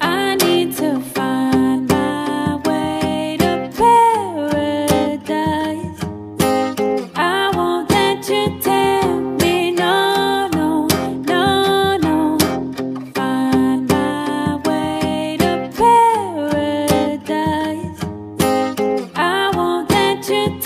I need to find my way to paradise. I won't let you tell me no, no, no, no. Find my way to paradise. I won't let you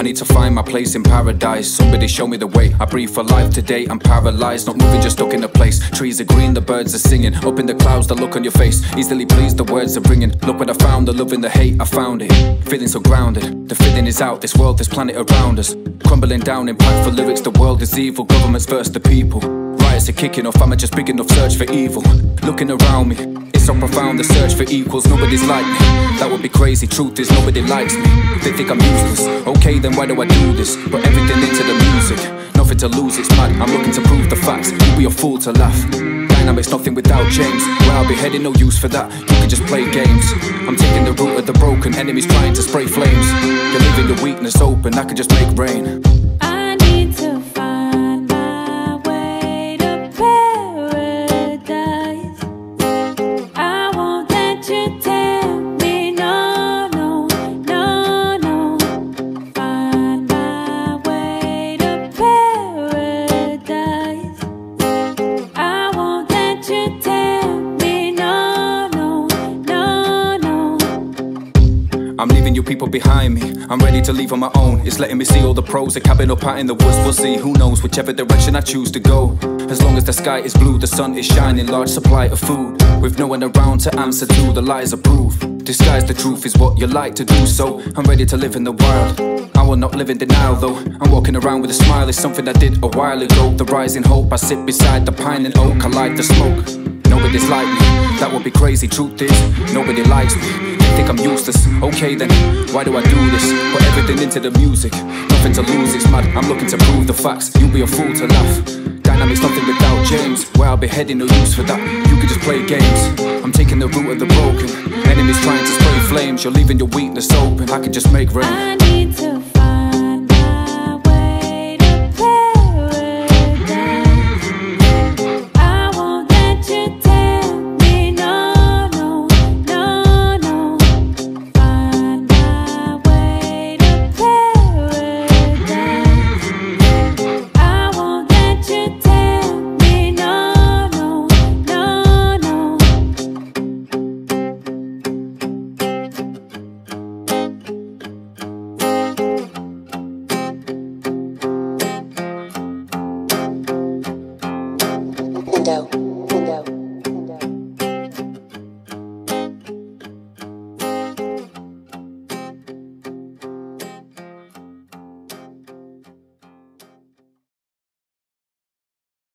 I need to find my place in paradise. Somebody show me the way. I breathe for life today. I'm paralyzed, not moving, just stuck in a place. Trees are green, the birds are singing. Up in the clouds, the look on your face. Easily pleased, the words are ringing. Look what I found, the love and the hate. I found it. Feeling so grounded. The feeling is out. This world, this planet around us. Crumbling down, impactful lyrics. The world is evil. Governments versus the people. Riots are kicking off. I'm just big enough search for evil? Looking around me. So profound, the search for equals. Nobody's like me. That would be crazy. Truth is, nobody likes me. They think I'm useless. Okay, then why do I do this? Put everything into the music. Nothing to lose, it's mad. I'm looking to prove the facts. You'd be a fool to laugh. Dynamics, nothing without James. Where I'll be heading, no use for that. You can just play games. I'm taking the route of the broken. Enemies trying to spray flames. You're leaving your weakness open. I could just make rain. I'm leaving you people behind me. I'm ready to leave on my own. It's letting me see all the pros. A cabin up out in the woods. We'll see. Who knows? Whichever direction I choose to go. As long as the sky is blue, the sun is shining. Large supply of food. With no one around to answer to the lies of proof. Disguise the truth is what you like to do. So I'm ready to live in the wild. I will not live in denial though. I'm walking around with a smile. It's something I did a while ago. The rising hope. I sit beside the pine and oak. I like the smoke. Nobody's like me, that would be crazy. Truth is, nobody likes me. They think I'm useless. Okay then, why do I do this? Put everything into the music, nothing to lose. It's mad. I'm looking to prove the facts. You'll be a fool to laugh. Dynamics, nothing without James. Where I'll be heading, no use for that. You could just play games. I'm taking the route of the broken. Enemies trying to spray flames. You're leaving your weakness open. I could just make rain.